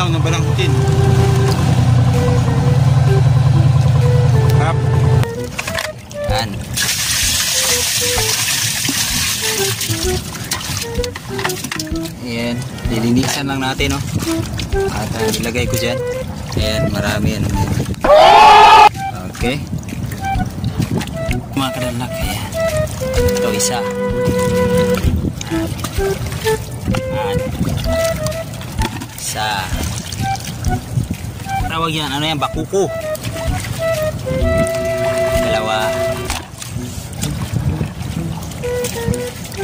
Linaw ng balangkutin. Hap. Yan. Ayan, lilinisan lang natin, no? At uh, ilagay ko dyan. Ayan, marami yan. Okay. Mga kadalak, ayan. Ito isa. At isa. Tawag yan, ano yan, bakuko. Dalawa.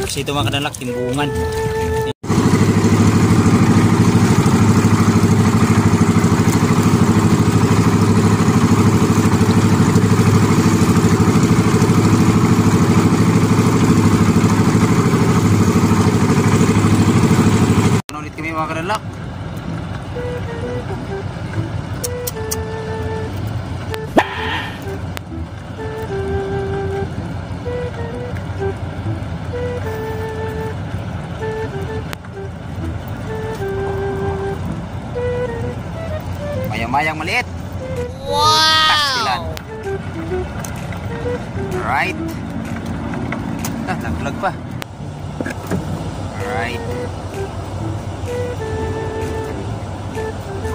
Kasi ito mga kadalak, timbungan. Kami mga kadalak? Mayang-mayang maliit. Pastilan. Alright. Ah, naglag pa. Alright.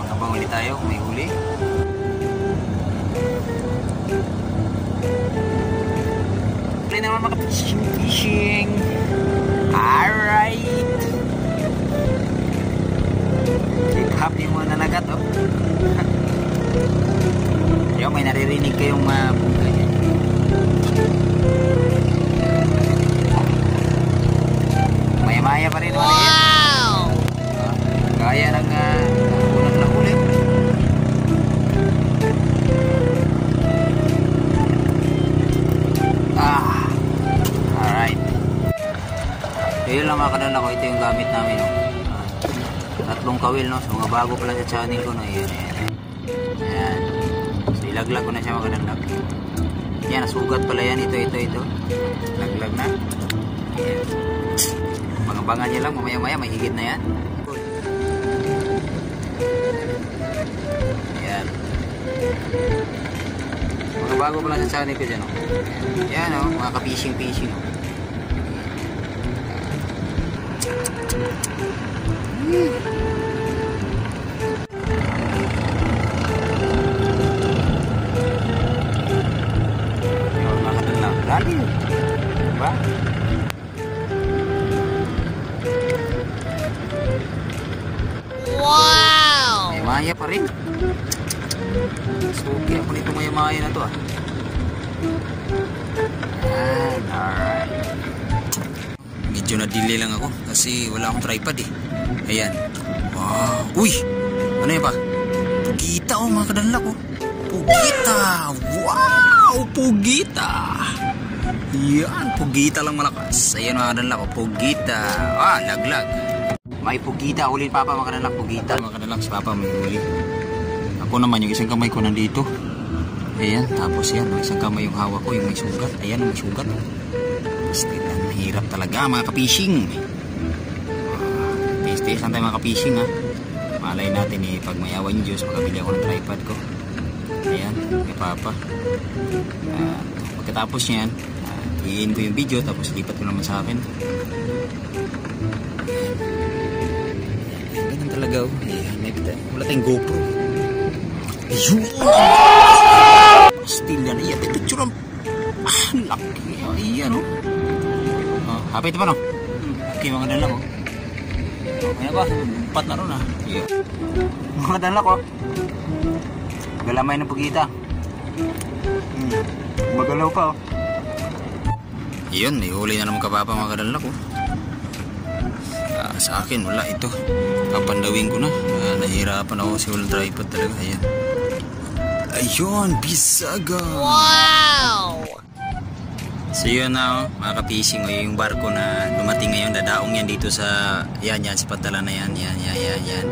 Habang ulit tayo, kung may huli. Huli naman mga fishing happy yung mga nanagat, oh. Yo, may naririnig kayong uh. Maya-maya pa rin naman kawil, no? So, mga bago pala sa channel ko, no? Ayan, ayan. So, ilaglag ko na siya kadala. Yan, nasugat pala yan. Ito, ito, ito. Laglag na. Ayan. Pangabangan niya lang, mamaya-maya, may higit na yan. Ayan. Mga bago pala sa channel ko dyan, oh. Ayan, oh, mga ka-fishing-fishing, oh. Yun, Lalim. Diba? Wow! May maya pa rin. Suki ako nito may maya na to ah. Yan, alright. Medyo na-delay lang ako kasi wala akong tripod eh. Ayan. Wow. Uy! Ano yan pa? Pugita oh mga kadala ko. Pugita! Wow! Pugita! Yan, pugita lang malakas. Ayan mga kadala ko, pugita. Ah, laglag. May pugita, ulit papa mga kadalak, pugita. Mga kadalak, si papa may huli. Ako naman, yung isang kamay ko nandito. Ayan, tapos yan, isang kamay yung hawak ko, yung may sugat. Ayan, may sugat. Basta ang hirap talaga mga kapishing. Uh, Taste-taste tayo mga kapishing ha. Malay natin eh, pag may awan Diyos, makabili ako ng tripod ko. Ayan, kay papa. Uh, pagkatapos niyan, iin ko yung video, tapos lipat ko naman sa akin. Ganun talaga oh. Ayan, may pita. Wala tayong GoPro. Ayun! Still yan. Ayan, picture ang... Ah, laki. Ayan oh. Oh, happy ito pa no? Okay, mga dala ko. Okay na ba? Empat na ron ah. Yeah. Mga dala ko. Galamay ng pagkita. Hmm. Magalaw pa oh. Yun, may huli na naman kapapa mga kadala ko. Ah, sa akin wala ito. Papandawin ko na. Ah, nahihirapan ako sa walang tripod talaga. Ayan. Ayun bisaga! Wow! so yun na oh, mga kapising oh, yung barko na dumating ngayon dadaong yan dito sa yan yan sa padala na yan yan yan yan yan.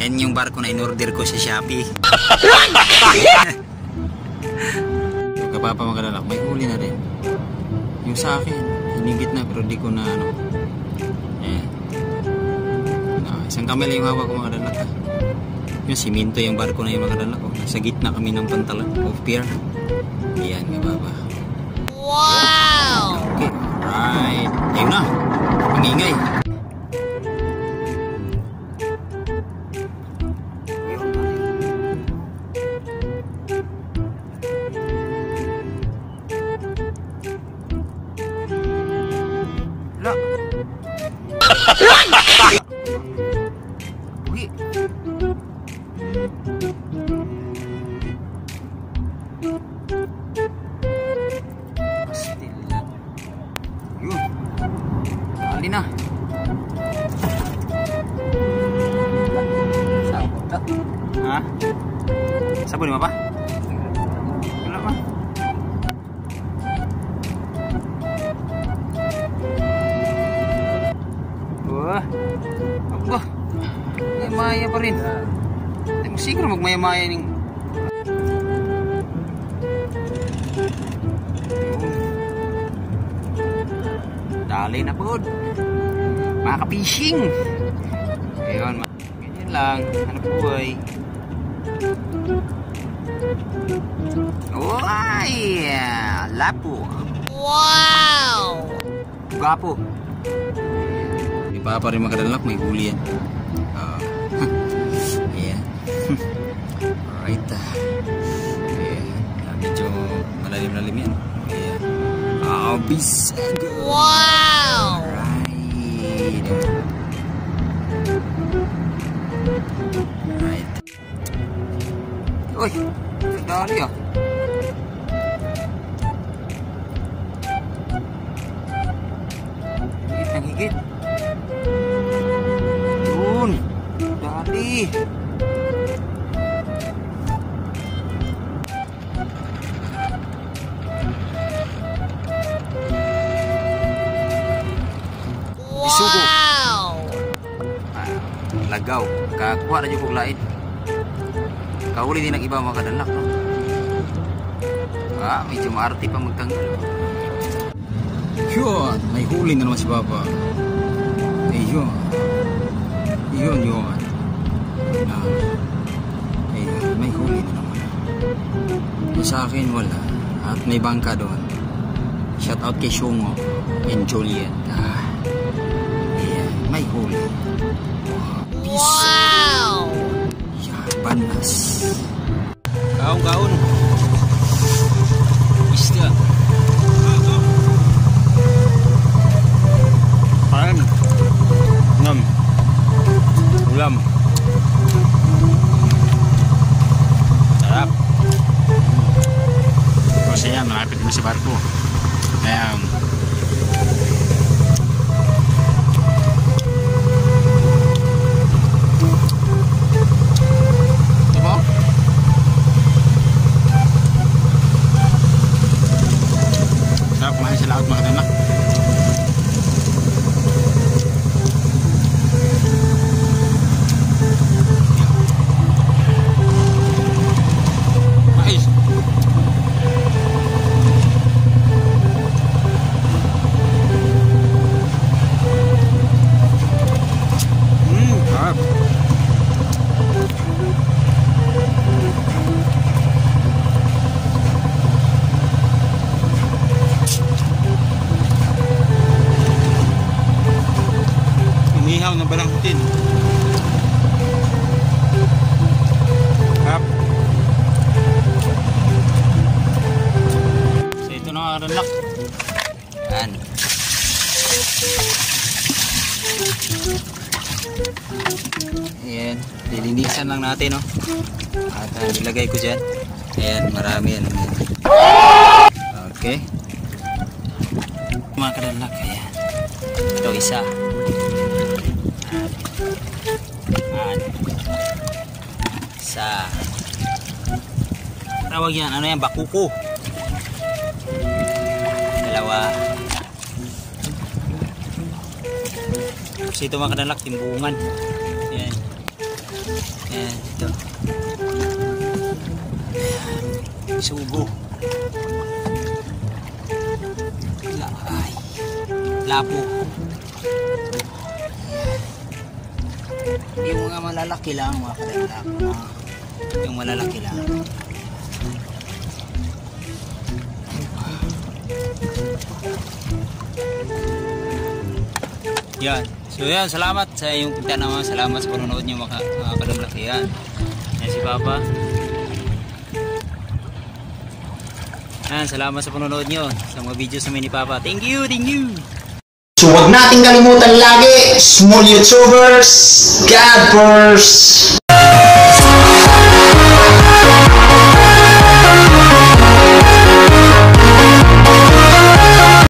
Yan yung barko na in-order ko sa Shopee. Kapapa mga kalalak may huli na rin yung sa akin hinigit na pero di ko na ano eh Ah, isang kamay lang yung hawak ko mga kalalak ah. Yung siminto yung barko na yung mga kadalak ko. Sa gitna kami ng pantalan of pier. Ayan, nga baba. Wow! Okay, right. Ayun na. Ang ingay. Sabon mo pa? Wala pa. Wah. May maya pa rin. Ay, siguro magmaya-maya ning Dali na po. Mga ka-fishing. Ayun, ganyan lang. Ano po ay? Lapo. Wow! Gapo. Di pa pa rin makadalak, may huli yan. Ah. Ayan. Alright. ah. Ayan. Ah, Medyo malalim-lalim yan. Ayan. Ah, bisago. Wow! Right. Right. Uy, dali ah. Isugo. Wow! Ah, lagaw. Kakuha na yung kong lain. Kahuli din ang iba mga kadalak, no? Ah, medyo maarte pa magtanggal. Yun, may huli na naman si Papa. Ayun. Yun, yun. Ah, ayun, may huli na naman. Yung sa akin, wala. At may bangka doon. Shout out kay Shungo and Juliet. Ah, ayan, may huli. Wow! Yan, banas. Kaon, kaon. Isda. Kain. Ngam. Ulam. Sarap. Na balangkutin. Sarap. So ito na ang ranlak. Yan. Ayan. Lilinisan lang natin, no? At uh, ilagay ko dyan. Ayan, marami yan. Okay. Mga karanlak, ayan. Ito isa. Isa. Tawag yan, ano yan, bakuko. Dalawa. Tapos ito mga kadalak, timbungan. Yan. Yan, ito. Sugo. La ay. Lapo. Yung mga malalaki lang, mga kadalak. Mga, yung malalaki lang. Yan. So yan, salamat sa iyong punta naman. Salamat sa panonood niyo mga, mga kadamlaki. Yan. Yan si Papa. Yan, salamat sa panonood niyo sa mga videos sa ni Papa. Thank you, thank you. So huwag nating kalimutan lagi, small YouTubers, God first!